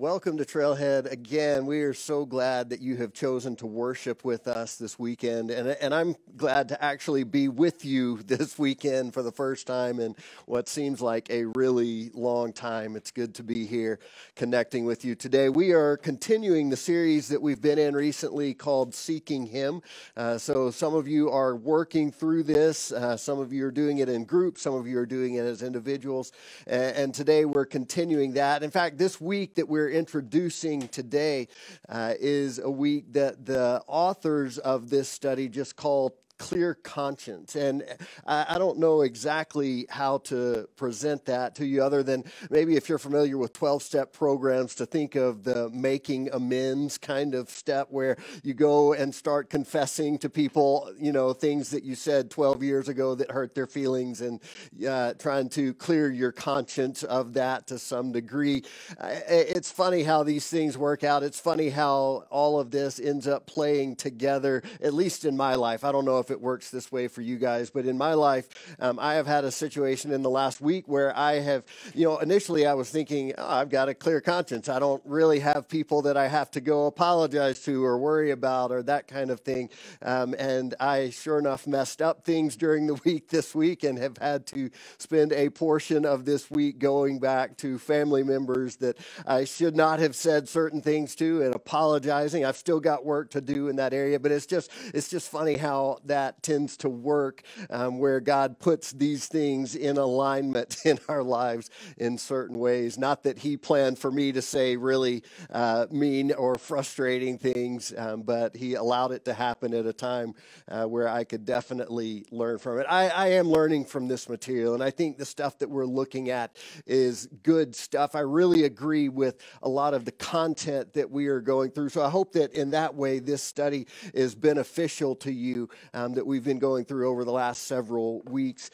Welcome to Trailhead again. We are so glad that you have chosen to worship with us this weekend. And, and I'm glad to actually be with you this weekend for the first time in what seems like a really long time. It's good to be here connecting with you today. We are continuing the series that we've been in recently called Seeking Him. Uh, so some of you are working through this, uh, some of you are doing it in groups, some of you are doing it as individuals. And, and today we're continuing that. In fact, this week that we're we're introducing today uh, is a week that the authors of this study just call clear conscience. And I, I don't know exactly how to present that to you, other than maybe if you're familiar with 12 step programs, to think of the making amends kind of step where you go and start confessing to people, you know, things that you said 12 years ago that hurt their feelings and uh, trying to clear your conscience of that to some degree. It's funny how these things work out. It's funny how all of this ends up playing together, at least in my life. I don't know if if it works this way for you guys, but in my life, um, I have had a situation in the last week where I have, you know, initially I was thinking, oh, I've got a clear conscience. I don't really have people that I have to go apologize to or worry about or that kind of thing. Um, and I sure enough messed up things during the week this week and have had to spend a portion of this week going back to family members that I should not have said certain things to and apologizing. I've still got work to do in that area, but it's just it's just funny how that that tends to work um, where God puts these things in alignment in our lives in certain ways. Not that He planned for me to say really uh, mean or frustrating things, um, but He allowed it to happen at a time uh, where I could definitely learn from it. I, I am learning from this material, and I think the stuff that we're looking at is good stuff. I really agree with a lot of the content that we are going through. So I hope that in that way, this study is beneficial to you. Um, um, that we've been going through over the last several weeks.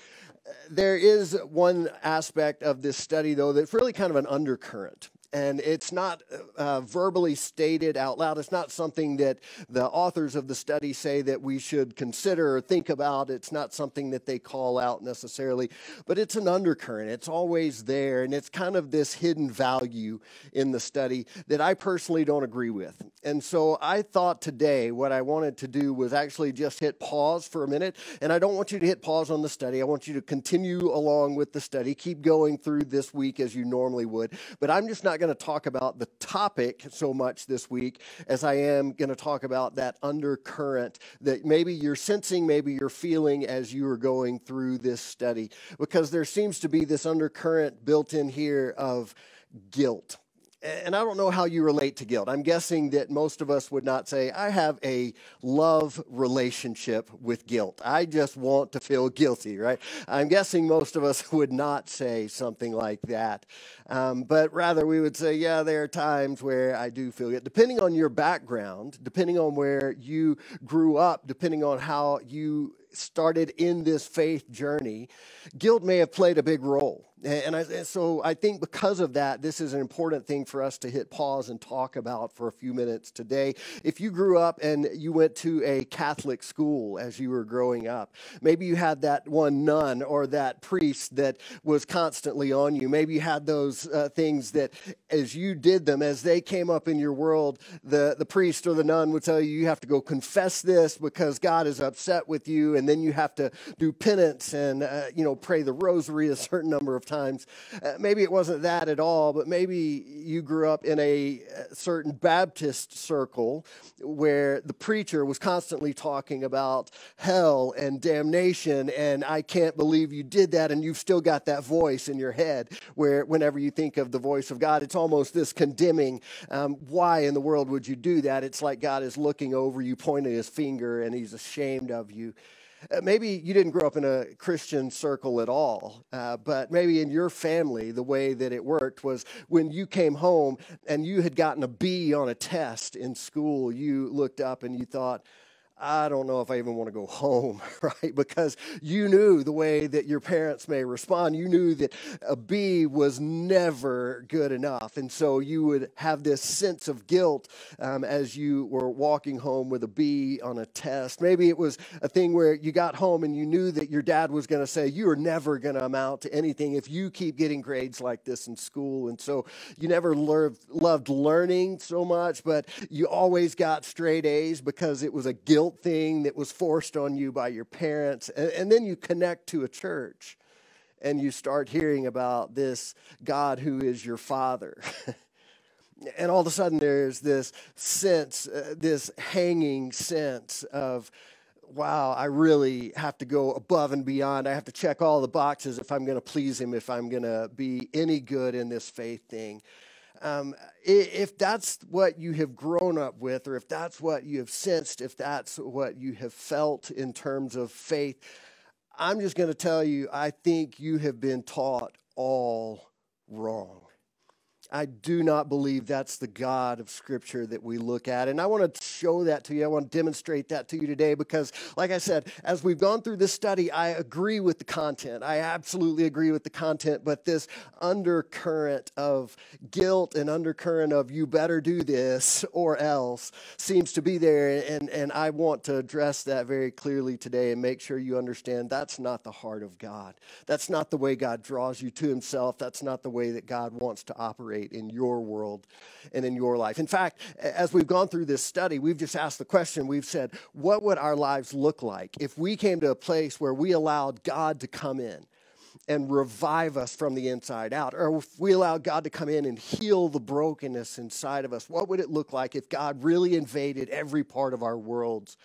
There is one aspect of this study, though, that's really kind of an undercurrent and it's not uh, verbally stated out loud. It's not something that the authors of the study say that we should consider or think about. It's not something that they call out necessarily, but it's an undercurrent. It's always there, and it's kind of this hidden value in the study that I personally don't agree with. And so I thought today what I wanted to do was actually just hit pause for a minute. And I don't want you to hit pause on the study. I want you to continue along with the study, keep going through this week as you normally would. But I'm just not going to talk about the topic so much this week as I am going to talk about that undercurrent that maybe you're sensing, maybe you're feeling as you are going through this study. Because there seems to be this undercurrent built in here of guilt and I don't know how you relate to guilt. I'm guessing that most of us would not say, I have a love relationship with guilt. I just want to feel guilty, right? I'm guessing most of us would not say something like that. Um, but rather, we would say, yeah, there are times where I do feel it. Depending on your background, depending on where you grew up, depending on how you started in this faith journey, guilt may have played a big role. And, I, so I think because of that, this is an important thing for us to hit pause and talk about for a few minutes today. If you grew up and you went to a Catholic school as you were growing up, maybe you had that one nun or that priest that was constantly on you. Maybe you had those uh, things that as you did them, as they came up in your world, the, the priest or the nun would tell you, you have to go confess this because God is upset with you. And then you have to do penance and, uh, you know, pray the rosary a certain number of times Uh, maybe it wasn't that at all, but maybe you grew up in a uh, certain Baptist circle where the preacher was constantly talking about hell and damnation, and I can't believe you did that, and you've still got that voice in your head where whenever you think of the voice of God, it's almost this condemning. Um, why in the world would you do that? It's like God is looking over you, pointing his finger, and he's ashamed of you. Uh, maybe you didn't grow up in a Christian circle at all, uh, but maybe in your family, the way that it worked was when you came home and you had gotten a B on a test in school, you looked up and you thought, I don't know if I even want to go home, right? Because you knew the way that your parents may respond. You knew that a B was never good enough. And so you would have this sense of guilt um, as you were walking home with a B on a test. Maybe it was a thing where you got home and you knew that your dad was going to say, You are never going to amount to anything if you keep getting grades like this in school. And so you never loved learning so much, but you always got straight A's because it was a guilt guilt thing that was forced on you by your parents. And, and then you connect to a church and you start hearing about this God who is your father. and all of a sudden there's this sense, uh, this hanging sense of, wow, I really have to go above and beyond. I have to check all the boxes if I'm going to please him, if I'm going to be any good in this faith thing um, if that's what you have grown up with, or if that's what you have sensed, if that's what you have felt in terms of faith, I'm just going to tell you, I think you have been taught all wrong. I do not believe that's the God of Scripture that we look at. And I want to show that to you. I want to demonstrate that to you today because, like I said, as we've gone through this study, I agree with the content. I absolutely agree with the content, but this undercurrent of guilt and undercurrent of you better do this or else seems to be there. And, and I want to address that very clearly today and make sure you understand that's not the heart of God. That's not the way God draws you to Himself. That's not the way that God wants to operate in your world and in your life. In fact, as we've gone through this study, we've just asked the question we've said, what would our lives look like if we came to a place where we allowed God to come in? and revive us from the inside out. Or if we allow God to come in and heal the brokenness inside of us, what would it look like if God really invaded every part of our worlds?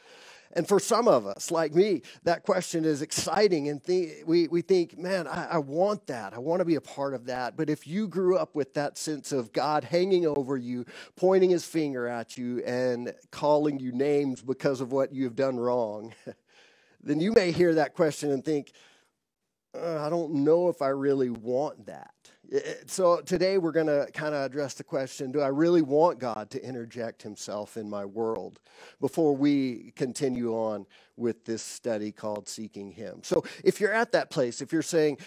And for some of us, like me, that question is exciting. And th- we, we think, man, I, I want that. I want to be a part of that. But if you grew up with that sense of God hanging over you, pointing his finger at you, and calling you names because of what you've done wrong, then you may hear that question and think, uh, I don't know if I really want that. So today we're going to kind of address the question do I really want God to interject himself in my world before we continue on with this study called Seeking Him. So if you're at that place, if you're saying,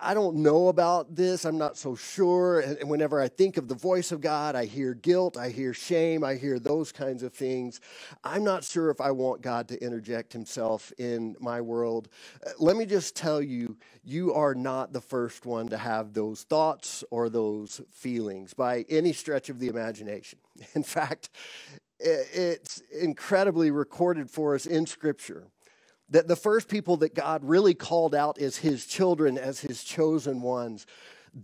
I don't know about this, I'm not so sure, and whenever I think of the voice of God, I hear guilt, I hear shame, I hear those kinds of things, I'm not sure if I want God to interject Himself in my world. Uh, let me just tell you, you are not the first one to have those thoughts or those feelings by any stretch of the imagination. In fact, it's incredibly recorded for us in Scripture that the first people that God really called out as his children, as his chosen ones,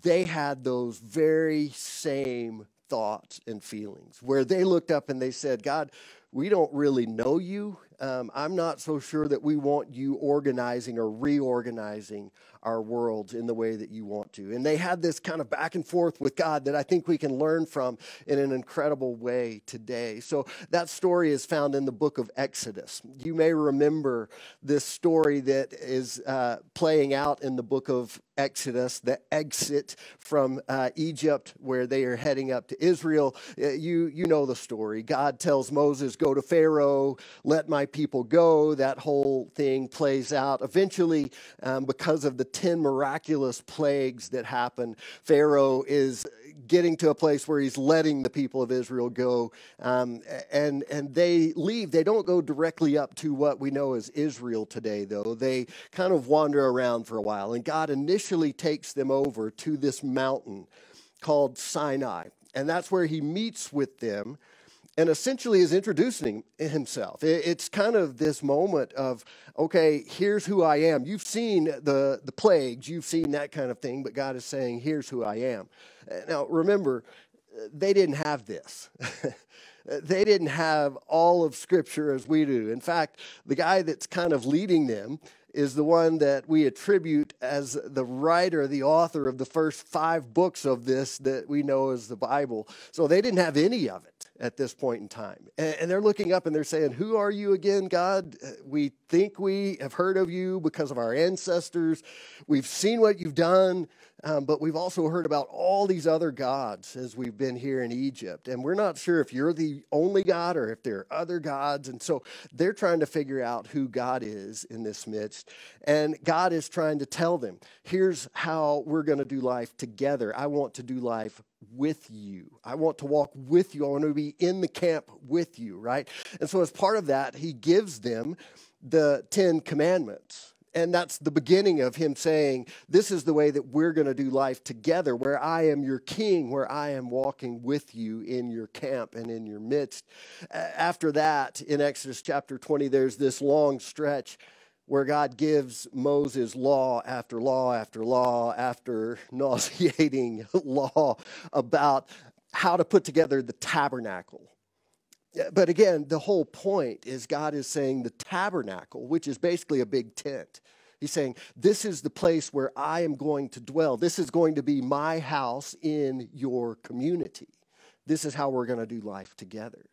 they had those very same thoughts and feelings where they looked up and they said, God, we don't really know you. Um, I'm not so sure that we want you organizing or reorganizing our worlds in the way that you want to. And they had this kind of back and forth with God that I think we can learn from in an incredible way today. So that story is found in the book of Exodus. You may remember this story that is uh, playing out in the book of Exodus, the exit from uh, Egypt, where they are heading up to Israel. Uh, you, you know the story. God tells Moses, Go to Pharaoh, let my people go. That whole thing plays out. Eventually, um, because of the 10 miraculous plagues that happen, Pharaoh is getting to a place where he's letting the people of Israel go. Um, and, and they leave. They don't go directly up to what we know as Israel today, though. They kind of wander around for a while. And God initially takes them over to this mountain called Sinai. And that's where he meets with them and essentially is introducing himself. It's kind of this moment of, okay, here's who I am. You've seen the, the plagues, you've seen that kind of thing, but God is saying, here's who I am. Uh, now, remember, uh, they didn't have this. Uh, they didn't have all of Scripture as we do. In fact, the guy that's kind of leading them is the one that we attribute as the writer, the author of the first five books of this that we know as the Bible. So they didn't have any of it at this point in time. And they're looking up and they're saying, Who are you again, God? Uh, we think we have heard of you because of our ancestors. We've seen what you've done. Um, but we've also heard about all these other gods as we've been here in Egypt. And we're not sure if you're the only God or if there are other gods. And so they're trying to figure out who God is in this midst. And God is trying to tell them here's how we're going to do life together. I want to do life with you. I want to walk with you. I want to be in the camp with you, right? And so, as part of that, he gives them the Ten Commandments. And that's the beginning of him saying, This is the way that we're going to do life together, where I am your king, where I am walking with you in your camp and in your midst. After that, in Exodus chapter 20, there's this long stretch where God gives Moses law after law after law after nauseating law about how to put together the tabernacle. But again, the whole point is God is saying the tabernacle, which is basically a big tent. He's saying, This is the place where I am going to dwell. This is going to be my house in your community. This is how we're going to do life together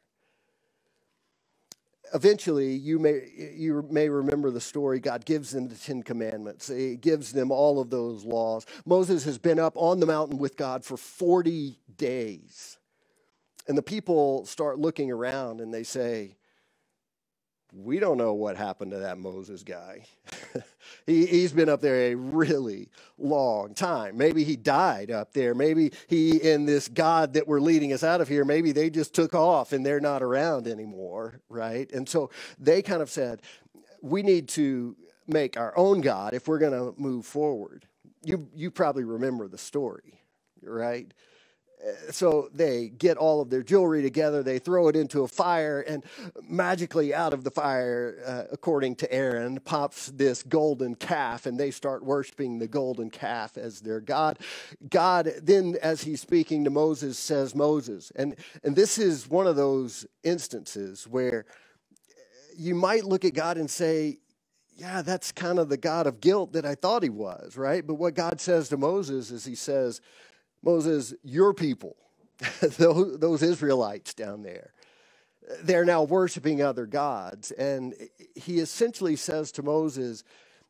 eventually you may you may remember the story god gives them the 10 commandments he gives them all of those laws moses has been up on the mountain with god for 40 days and the people start looking around and they say we don't know what happened to that Moses guy. he, he's been up there a really long time. Maybe he died up there. Maybe he and this God that we're leading us out of here, maybe they just took off and they're not around anymore, right? And so they kind of said, we need to make our own God if we're going to move forward. You, you probably remember the story, right? So they get all of their jewelry together, they throw it into a fire, and magically out of the fire, uh, according to Aaron, pops this golden calf, and they start worshiping the golden calf as their God. God then, as he's speaking to Moses, says, Moses, and, and this is one of those instances where you might look at God and say, yeah, that's kind of the God of guilt that I thought he was, right? But what God says to Moses is he says, Moses, your people, those Israelites down there, they're now worshiping other gods. And he essentially says to Moses,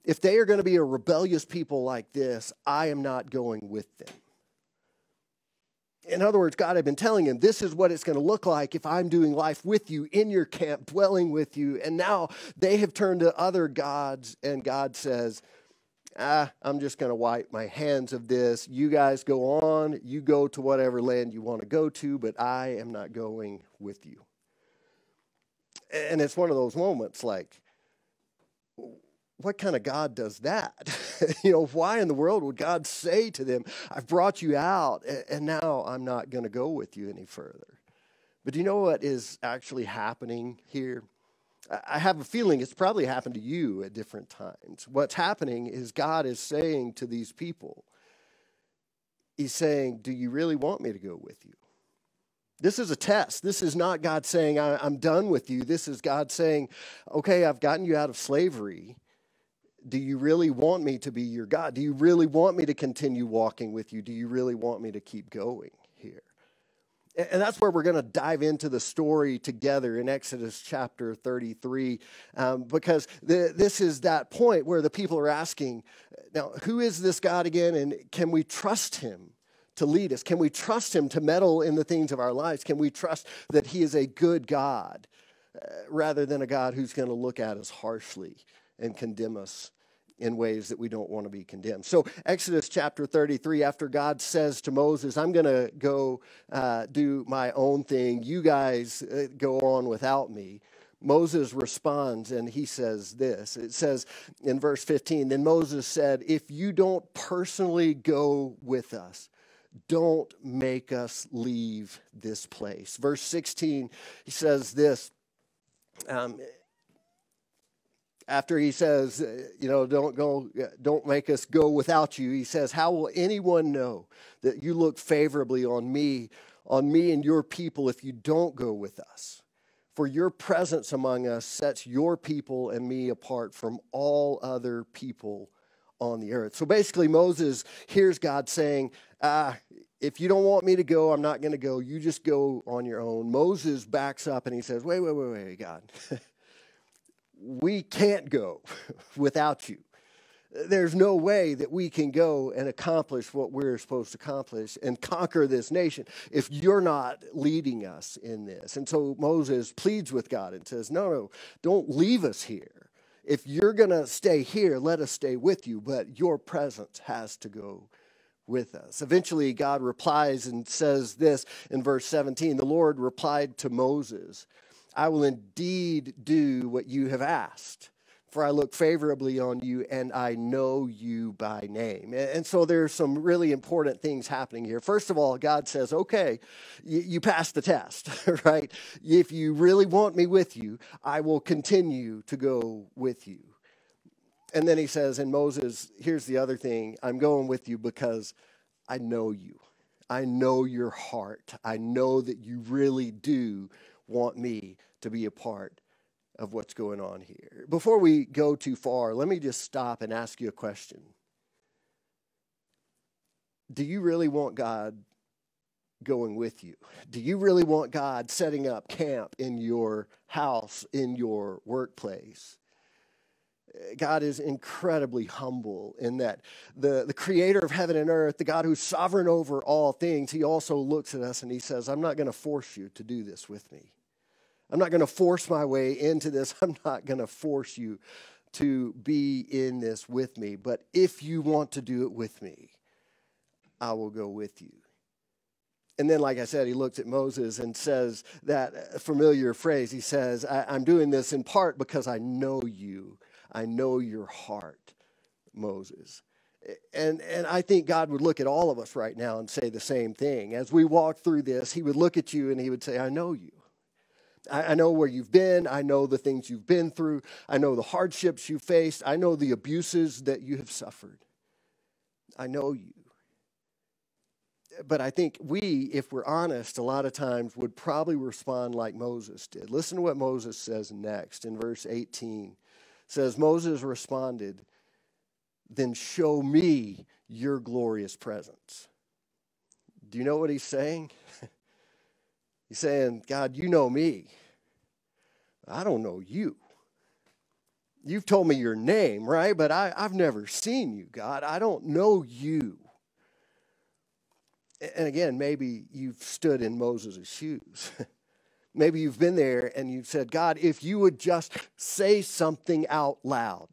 if they are going to be a rebellious people like this, I am not going with them. In other words, God had been telling him, this is what it's going to look like if I'm doing life with you in your camp, dwelling with you. And now they have turned to other gods, and God says, ah, I'm just going to wipe my hands of this. You guys go on. You go to whatever land you want to go to, but I am not going with you. And it's one of those moments like, what kind of God does that? you know, why in the world would God say to them, I've brought you out and now I'm not going to go with you any further? But do you know what is actually happening here? I have a feeling it's probably happened to you at different times. What's happening is God is saying to these people, He's saying, Do you really want me to go with you? This is a test. This is not God saying, I'm done with you. This is God saying, Okay, I've gotten you out of slavery. Do you really want me to be your God? Do you really want me to continue walking with you? Do you really want me to keep going here? And that's where we're going to dive into the story together in Exodus chapter 33, um, because the, this is that point where the people are asking, now, who is this God again, and can we trust him? To lead us? Can we trust him to meddle in the things of our lives? Can we trust that he is a good God uh, rather than a God who's going to look at us harshly and condemn us in ways that we don't want to be condemned. So, Exodus chapter 33, after God says to Moses, I'm going to go uh, do my own thing, you guys uh, go on without me. Moses responds and he says this. It says in verse 15, Then Moses said, If you don't personally go with us, don't make us leave this place. Verse 16, he says this. Um, after he says, uh, you know, don't go, don't make us go without you, he says, How will anyone know that you look favorably on me, on me and your people if you don't go with us? For your presence among us sets your people and me apart from all other people on the earth. So basically, Moses hears God saying, ah, if you don't want me to go, I'm not going to go. You just go on your own. Moses backs up and he says, Wait, wait, wait, wait, God. we can't go without you. there's no way that we can go and accomplish what we're supposed to accomplish and conquer this nation if you're not leading us in this. And so Moses pleads with God and says, No, no, don't leave us here. If you're going to stay here, let us stay with you, but your presence has to go with us. Eventually, God replies and says this in verse 17 The Lord replied to Moses, I will indeed do what you have asked for I look favorably on you and I know you by name. And so there's some really important things happening here. First of all, God says, okay, you, you passed the test, right? If you really want me with you, I will continue to go with you. And then he says, and Moses, here's the other thing I'm going with you because I know you. I know your heart. I know that you really do want me to be a part of what's going on here. Before we go too far, let me just stop and ask you a question. Do you really want God going with you? Do you really want God setting up camp in your house, in your workplace? God is incredibly humble in that the, the creator of heaven and earth, the God who's sovereign over all things, he also looks at us and he says, I'm not going to force you to do this with me. I'm not going to force my way into this. I'm not going to force you to be in this with me. But if you want to do it with me, I will go with you. And then, like I said, he looks at Moses and says that familiar phrase. He says, I'm doing this in part because I know you. I know your heart, Moses. And, and I think God would look at all of us right now and say the same thing. As we walk through this, he would look at you and he would say, I know you. I, know where you've been. I know the things you've been through. I know the hardships you faced. I know the abuses that you have suffered. I know you. But I think we, if we're honest, a lot of times would probably respond like Moses did. Listen to what Moses says next in verse 18. Says, Moses responded, Then show me your glorious presence. Do you know what he's saying? He's saying, God, you know me. I don't know you. You've told me your name, right? But I, I've never seen you, God. I don't know you. And again, maybe you've stood in Moses' shoes. maybe you've been there and you've said, God, if you would just say something out loud,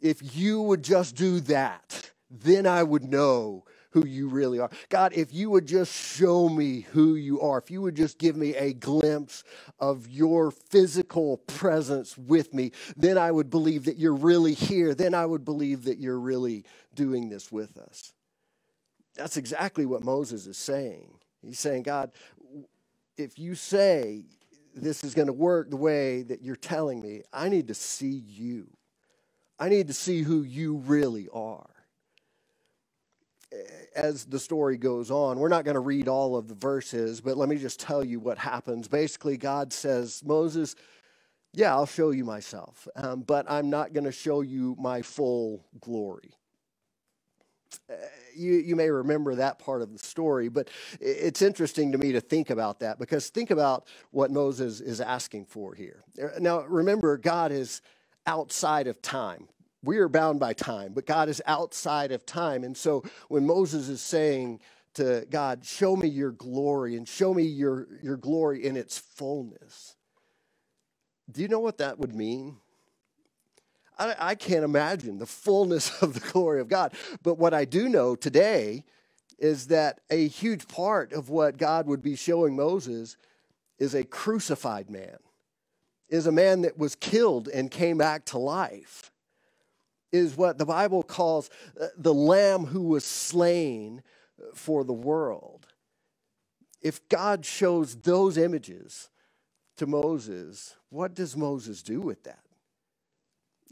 if you would just do that, then I would know who you really are. God, if you would just show me who you are, if you would just give me a glimpse of your physical presence with me, then I would believe that you're really here. Then I would believe that you're really doing this with us. That's exactly what Moses is saying. He's saying, God, if you say this is going to work the way that you're telling me, I need to see you. I need to see who you really are as the story goes on, we're not going to read all of the verses, but let me just tell you what happens. Basically, God says, Moses, yeah, I'll show you myself, um, but I'm not going to show you my full glory. You, you may remember that part of the story, but it's interesting to me to think about that because think about what Moses is asking for here. Er, now, remember, God is outside of time we are bound by time, but God is outside of time. And so when Moses is saying to God, Show me your glory and show me your, your glory in its fullness, do you know what that would mean? I, I can't imagine the fullness of the glory of God. But what I do know today is that a huge part of what God would be showing Moses is a crucified man, is a man that was killed and came back to life is what the Bible calls uh, the lamb who was slain for the world. If God shows those images to Moses, what does Moses do with that?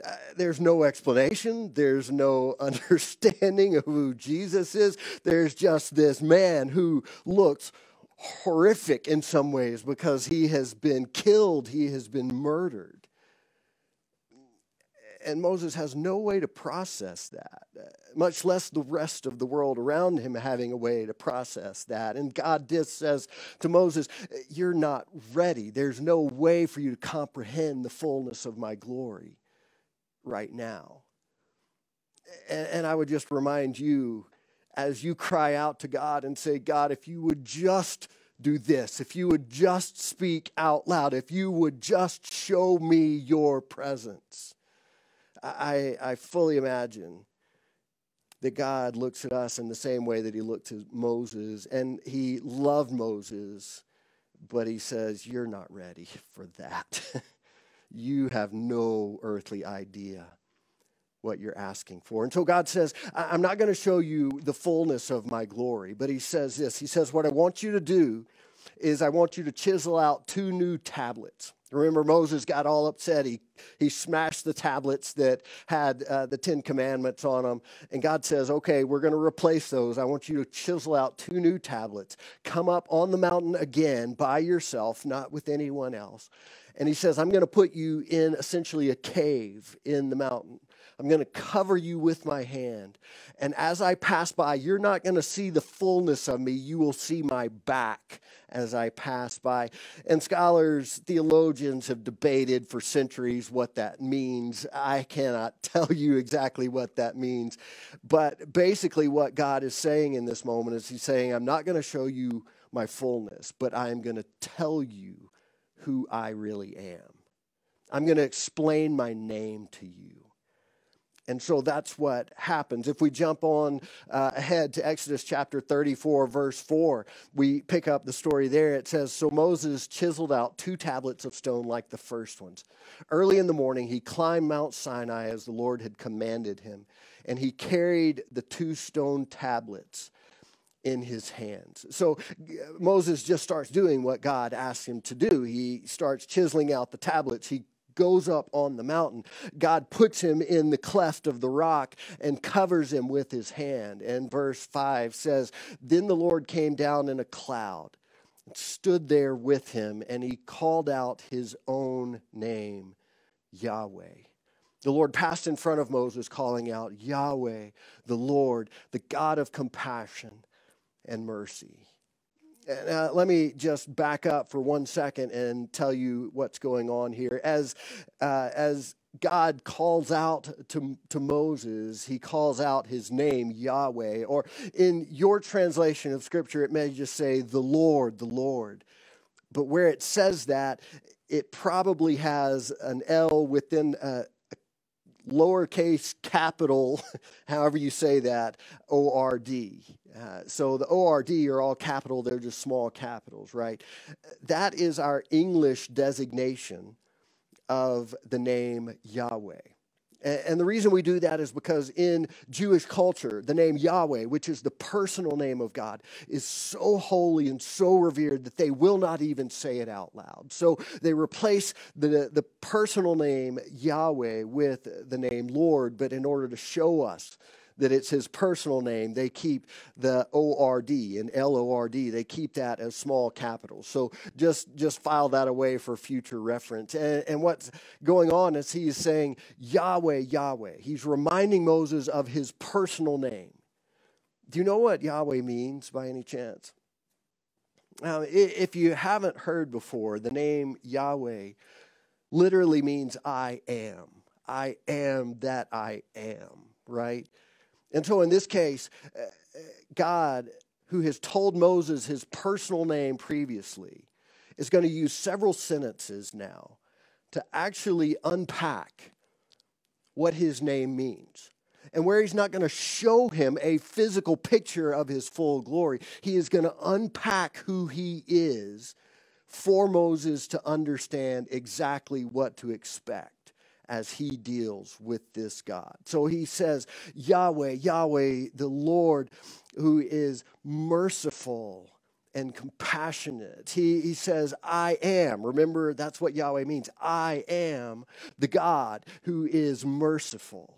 Uh, there's no explanation. There's no understanding of who Jesus is. There's just this man who looks horrific in some ways because he has been killed, he has been murdered and Moses has no way to process that, much less the rest of the world around him having a way to process that. And God just says to Moses, You're not ready. There's no way for you to comprehend the fullness of my glory right now. And, and I would just remind you as you cry out to God and say, God, if you would just do this, if you would just speak out loud, if you would just show me your presence. I, I fully imagine that God looks at us in the same way that he looked at Moses, and he loved Moses, but he says, You're not ready for that. You have no earthly idea what you're asking for. And so God says, I'm not going to show you the fullness of my glory, but He says this He says, What I want you to do is I want you to chisel out two new tablets. Remember, Moses got all upset. He, he smashed the tablets that had uh, the Ten Commandments on them. And God says, Okay, we're going to replace those. I want you to chisel out two new tablets. Come up on the mountain again by yourself, not with anyone else. And he says, I'm going to put you in essentially a cave in the mountain. I'm going to cover you with my hand. And as I pass by, you're not going to see the fullness of me. You will see my back as I pass by. And scholars, theologians have debated for centuries what that means. I cannot tell you exactly what that means. But basically, what God is saying in this moment is He's saying, I'm not going to show you my fullness, but I am going to tell you who I really am. I'm going to explain my name to you. And so that's what happens. If we jump on uh, ahead to Exodus chapter 34, verse 4, we pick up the story there. It says So Moses chiseled out two tablets of stone like the first ones. Early in the morning, he climbed Mount Sinai as the Lord had commanded him, and he carried the two stone tablets in his hands. So Moses just starts doing what God asked him to do. He starts chiseling out the tablets. He goes up on the mountain. God puts him in the cleft of the rock and covers him with his hand. And verse 5 says, Then the Lord came down in a cloud, and stood there with him, and he called out his own name, Yahweh. The Lord passed in front of Moses, calling out, Yahweh, the Lord, the God of compassion and mercy. Uh, let me just back up for one second and tell you what's going on here. As, uh, as God calls out to, to Moses, he calls out his name, Yahweh. Or in your translation of scripture, it may just say, the Lord, the Lord. But where it says that, it probably has an L within a, lowercase capital, however you say that, O R D. Uh, so the O R D are all capital, they're just small capitals, right? That is our English designation of the name Yahweh. And the reason we do that is because in Jewish culture, the name Yahweh, which is the personal name of God, is so holy and so revered that they will not even say it out loud. So they replace the, the personal name Yahweh with the name Lord, but in order to show us that it's his personal name, they keep the ORD and LORD, they keep that as small capitals. So just, just file that away for future reference. And, and what's going on is he's saying Yahweh, Yahweh. He's reminding Moses of his personal name. Do you know what Yahweh means by any chance? Now, if you haven't heard before, the name Yahweh literally means I am. I am that I am, right? And so in this case, uh, God, who has told Moses his personal name previously, is going to use several sentences now to actually unpack what his name means. And where he's not going to show him a physical picture of his full glory, he is going to unpack who he is for Moses to understand exactly what to expect as he deals with this God. So he says, Yahweh, Yahweh, the Lord who is merciful and compassionate. He, he says, I am. Remember, that's what Yahweh means. I am the God who is merciful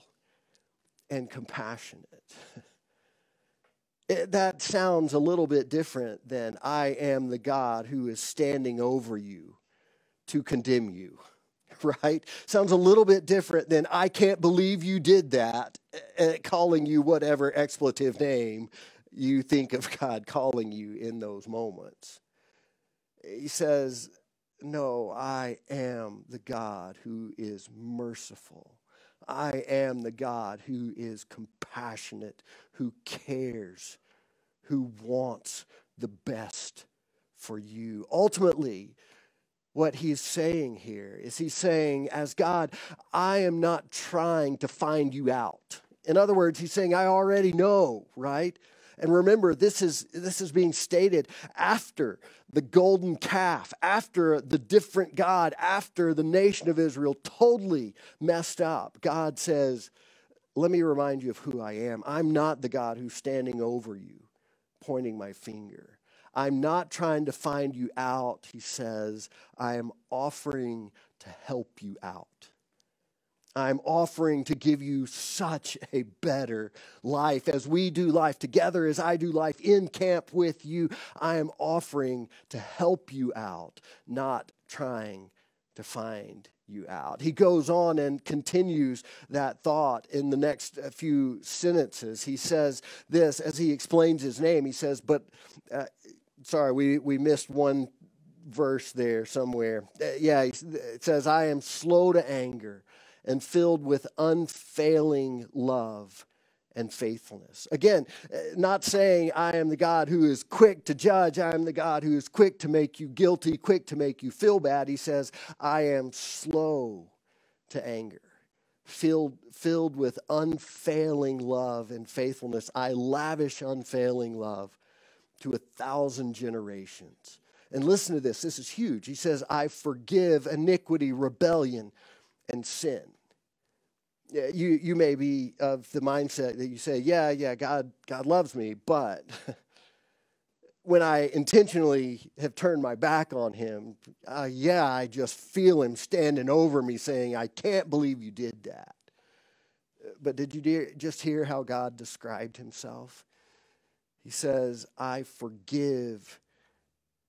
and compassionate. It, that sounds a little bit different than I am the God who is standing over you to condemn you. right? Sounds a little bit different than I can't believe you did that, uh, calling you whatever expletive name you think of God calling you in those moments. He says, No, I am the God who is merciful. I am the God who is compassionate, who cares, who wants the best for you. Ultimately, what he's saying here is he's saying, as God, I am not trying to find you out. In other words, he's saying, I already know, right? And remember, this is, this is being stated after the golden calf, after the different God, after the nation of Israel totally messed up. God says, Let me remind you of who I am. I'm not the God who's standing over you, pointing my finger. I'm not trying to find you out, he says. I am offering to help you out. I'm offering to give you such a better life. As we do life together, as I do life in camp with you, I am offering to help you out, not trying to find you out. He goes on and continues that thought in the next few sentences. He says this as he explains his name. He says, But, uh, sorry, we, we missed one verse there somewhere. Uh, yeah, it says, I am slow to anger and filled with unfailing love and faithfulness. Again, eh, not saying I am the God who is quick to judge, I am the God who is quick to make you guilty, quick to make you feel bad. He says, I am slow to anger. Filled, filled with unfailing love and faithfulness. I lavish unfailing love to a thousand generations. And listen to this, this is huge. He says, I forgive iniquity, rebellion, and sin you you may be of the mindset that you say, yeah, yeah, God God loves me, but when I intentionally have turned my back on Him, uh, yeah, I just feel Him standing over me, saying, I can't believe you did that. But did you just hear how God described Himself? He says, I forgive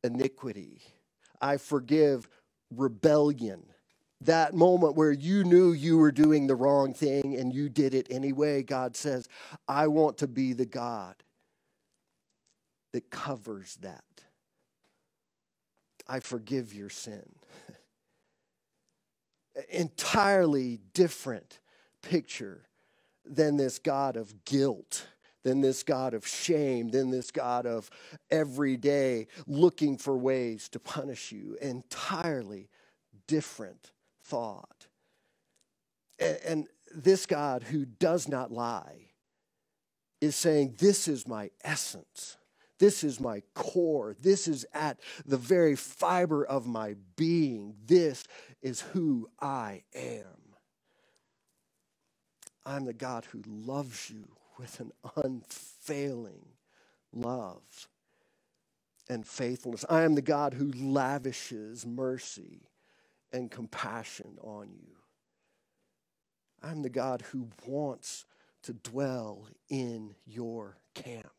iniquity. I forgive rebellion that moment where you knew you were doing the wrong thing and you did it anyway, God says, I want to be the God that covers that. I forgive your sin. Entirely different picture than this God of guilt, than this God of shame, than this God of every day looking for ways to punish you. Entirely different thought. And, and this God who does not lie is saying, This is my essence. This is my core. This is at the very fiber of my being. This is who I am. I'm the God who loves you with an unfailing love and faithfulness. I am the God who lavishes mercy and compassion on you. I'm the God who wants to dwell in your camp.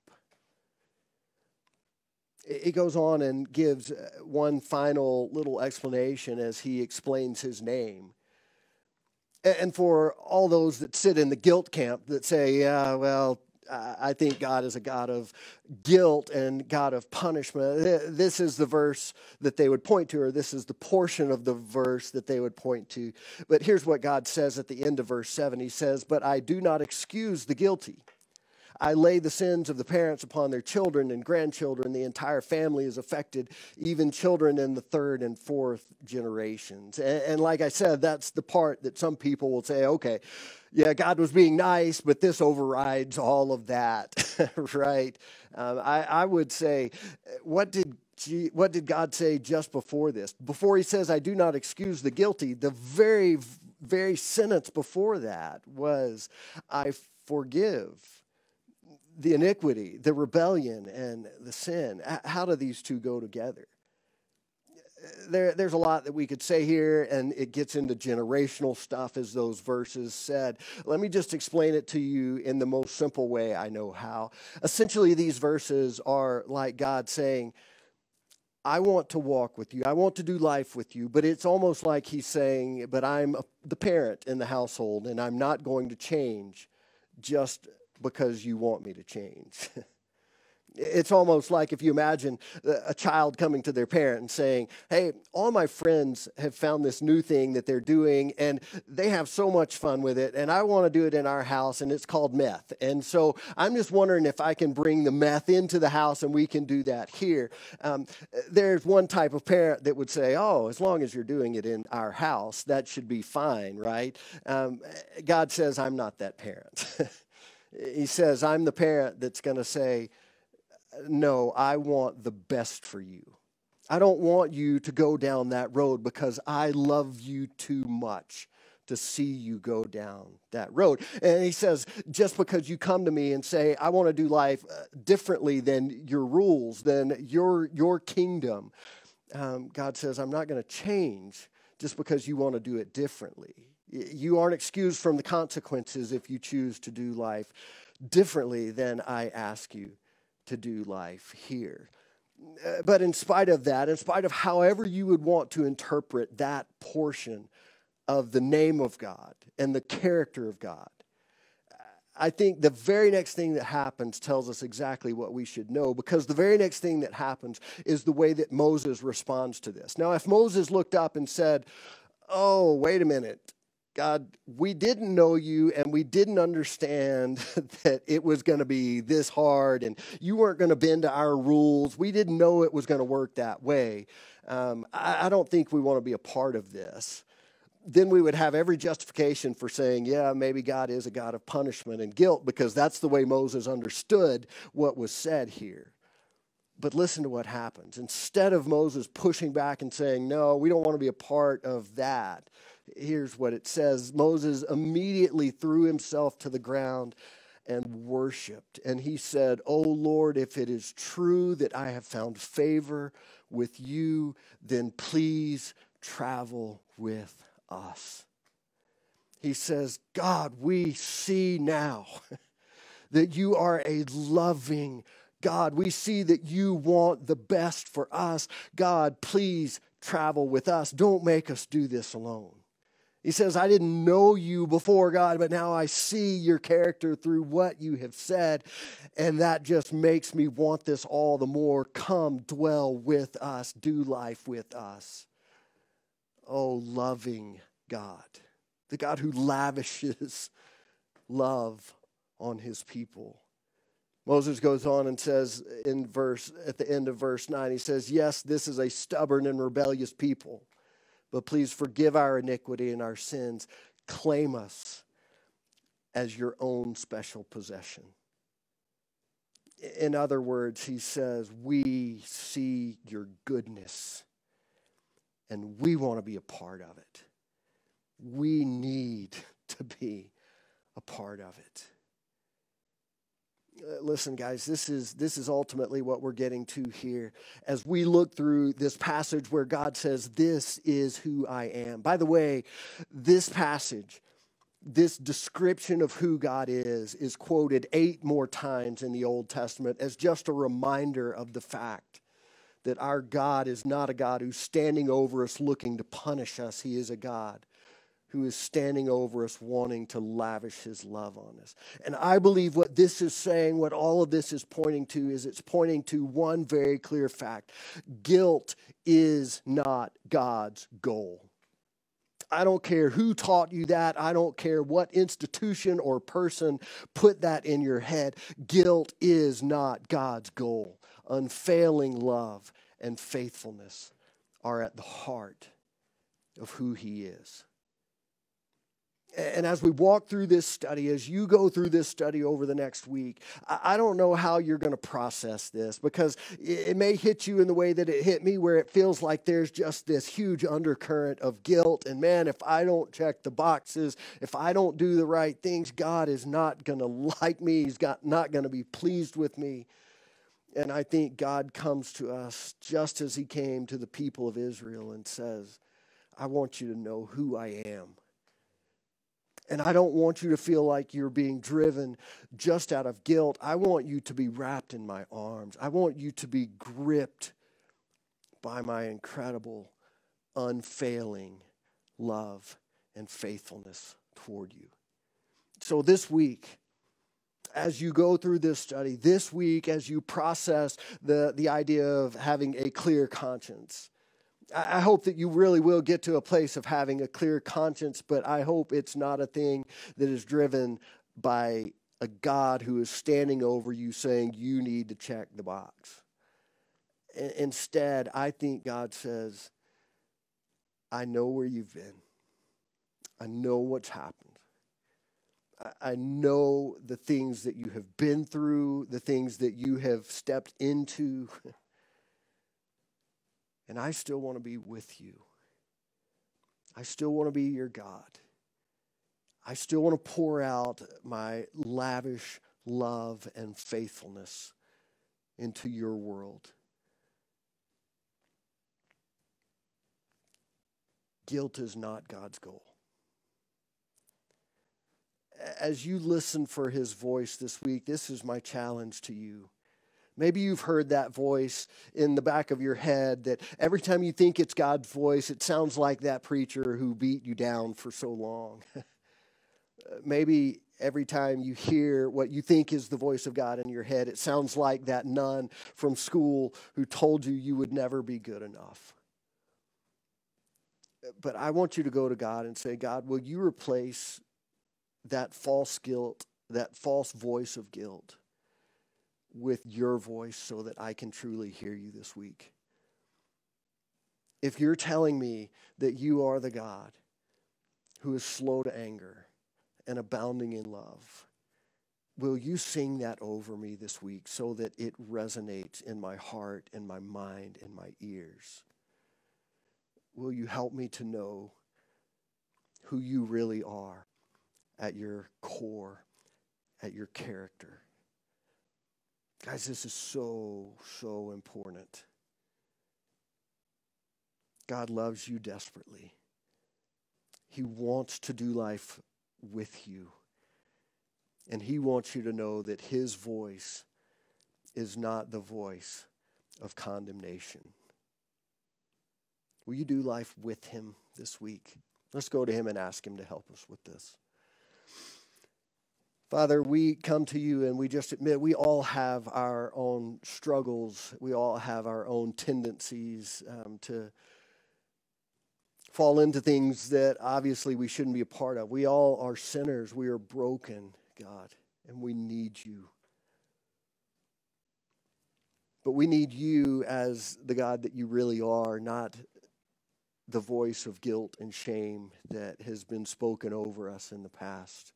It goes on and gives uh, one final little explanation as he explains his name. And for all those that sit in the guilt camp that say, yeah, well, I think God is a God of guilt and God of punishment. This is the verse that they would point to, or this is the portion of the verse that they would point to. But here's what God says at the end of verse 7 He says, But I do not excuse the guilty. I lay the sins of the parents upon their children and grandchildren. The entire family is affected, even children in the third and fourth generations. And, and like I said, that's the part that some people will say, okay, yeah, God was being nice, but this overrides all of that, right? Um, I, I would say, what did what did God say just before this? Before he says, I do not excuse the guilty, the very, very sentence before that was, I forgive the iniquity, the rebellion, and the sin. How do these two go together? there, there's a lot that we could say here, and it gets into generational stuff, as those verses said. Let me just explain it to you in the most simple way I know how. Essentially, these verses are like God saying, I want to walk with you. I want to do life with you. But it's almost like He's saying, But I'm the parent in the household, and I'm not going to change just because you want me to change. It's almost like if you imagine a child coming to their parent and saying, Hey, all my friends have found this new thing that they're doing, and they have so much fun with it, and I want to do it in our house, and it's called meth. And so I'm just wondering if I can bring the meth into the house and we can do that here. Um, there's one type of parent that would say, Oh, as long as you're doing it in our house, that should be fine, right? Um, God says, I'm not that parent. he says, I'm the parent that's going to say, no, I want the best for you. I don't want you to go down that road because I love you too much to see you go down that road. And he says, just because you come to me and say, I want to do life uh, differently than your rules, than your, your kingdom, um, God says, I'm not going to change just because you want to do it differently. You aren't excused from the consequences if you choose to do life differently than I ask you to do life here. Uh, but in spite of that, in spite of however you would want to interpret that portion of the name of God and the character of God, I think the very next thing that happens tells us exactly what we should know because the very next thing that happens is the way that Moses responds to this. Now, if Moses looked up and said, Oh, wait a minute, God, we didn't know you and we didn't understand that it was going to be this hard and you weren't going to bend to our rules. We didn't know it was going to work that way. Um, I, I don't think we want to be a part of this. Then we would have every justification for saying, yeah, maybe God is a God of punishment and guilt because that's the way Moses understood what was said here. But listen to what happens. Instead of Moses pushing back and saying, no, we don't want to be a part of that, here's what it says Moses immediately threw himself to the ground and worshiped. And he said, O Lord, if it is true that I have found favor with you, then please travel with us. He says, God, we see now that you are a loving God. We see that you want the best for us. God, please travel with us. Don't make us do this alone. He says, I didn't know you before, God, but now I see your character through what you have said. And that just makes me want this all the more. Come dwell with us, do life with us. Oh, loving God, the God who lavishes love on his people. Moses goes on and says in verse at the end of verse 9 he says yes this is a stubborn and rebellious people but please forgive our iniquity and our sins. Claim us as your own special possession. In other words, he says, We see your goodness and we want to be a part of it. We need to be a part of it. Uh, listen guys this is this is ultimately what we're getting to here. As we look through this passage where god says this is who i am. By the way this passage this description of who god is is quoted eight more times in the old testament as just a reminder of the fact that our god is not a god who's standing over us looking to punish us. He is a god who is standing over us, wanting to lavish his love on us. And I believe what this is saying, what all of this is pointing to, is it's pointing to one very clear fact guilt is not God's goal. I don't care who taught you that. I don't care what institution or person put that in your head. Guilt is not God's goal. Unfailing love and faithfulness are at the heart of who He is and as we walk through this study, as you go through this study over the next week, I don't know how you're going to process this because it may hit you in the way that it hit me, where it feels like there's just this huge undercurrent of guilt. And man, if I don't check the boxes, if I don't do the right things, God is not going to like me. He's got, not going to be pleased with me. And I think God comes to us just as He came to the people of Israel and says, I want you to know who I am. And I don't want you to feel like you're being driven just out of guilt. I want you to be wrapped in my arms. I want you to be gripped by my incredible, unfailing love and faithfulness toward you. So this week, as you go through this study, this week, as you process the, the idea of having a clear conscience. I hope that you really will get to a place of having a clear conscience, but I hope it's not a thing that is driven by a God who is standing over you saying you need to check the box. Instead, I think God says, I know where you've been. I know what's happened. I know the things that you have been through, the things that you have stepped into. And I still want to be with you. I still want to be your God. I still want to pour out my lavish love and faithfulness into your world. Guilt is not God's goal. As you listen for his voice this week, this is my challenge to you. Maybe you've heard that voice in the back of your head that every time you think it's God's voice, it sounds like that preacher who beat you down for so long. Maybe every time you hear what you think is the voice of God in your head, it sounds like that nun from school who told you you would never be good enough but I want you to go to God and say, God, will you replace that false guilt, that false voice of guilt, with your voice so that I can truly hear you this week? If you're telling me that you are the God who is slow to anger and abounding in love, will you sing that over me this week so that it resonates in my heart and my mind and my ears? will you help me to know who you really are at your core, at your character? Guys, this is so, so important. God loves you desperately. He wants to do life with you. And He wants you to know that His voice is not the voice of condemnation. Will you do life with him this week? Let's go to him and ask him to help us with this. Father, we come to you and we just admit we all have our own struggles. We all have our own tendencies um, to fall into things that obviously we shouldn't be a part of. We all are sinners. We are broken, God, and we need you. But we need you as the God that you really are, not the voice of guilt and shame that has been spoken over us in the past.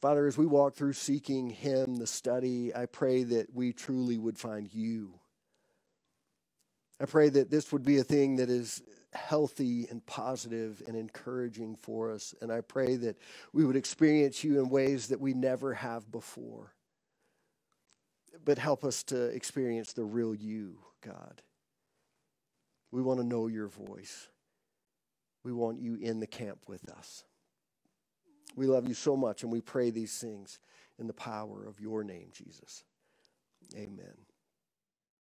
Father, as we walk through seeking Him, the study, I pray that we truly would find you. I pray that this would be a thing that is healthy and positive and encouraging for us. And I pray that we would experience you in ways that we never have before. But help us to experience the real you, God. We want to know your voice. We want you in the camp with us. We love you so much, and we pray these things in the power of your name, Jesus. Amen.